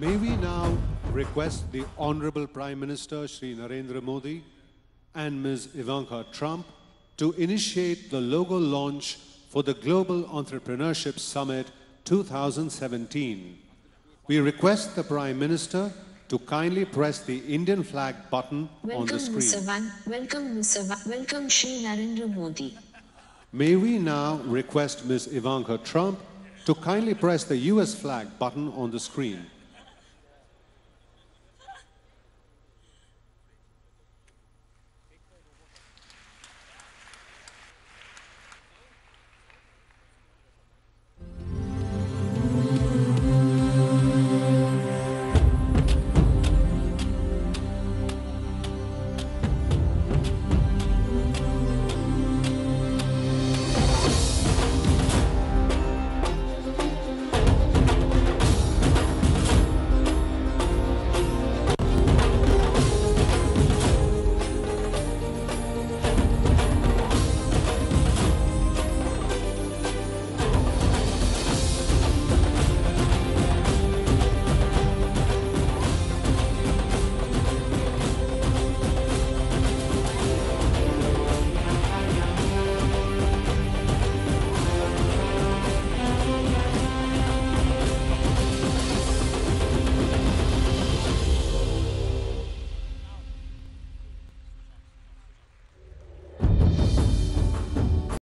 May we now request the Honorable Prime Minister Shri Narendra Modi and Ms. Ivanka Trump to initiate the logo launch for the Global Entrepreneurship Summit 2017. We request the Prime Minister to kindly press the Indian flag button on Welcome, the Mr. Van. Welcome, Mr. Van. Welcome, Shri Narendra Modi. May we now request Ms. Ivanka Trump to kindly press the US flag button on the screen.